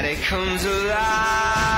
body comes alive.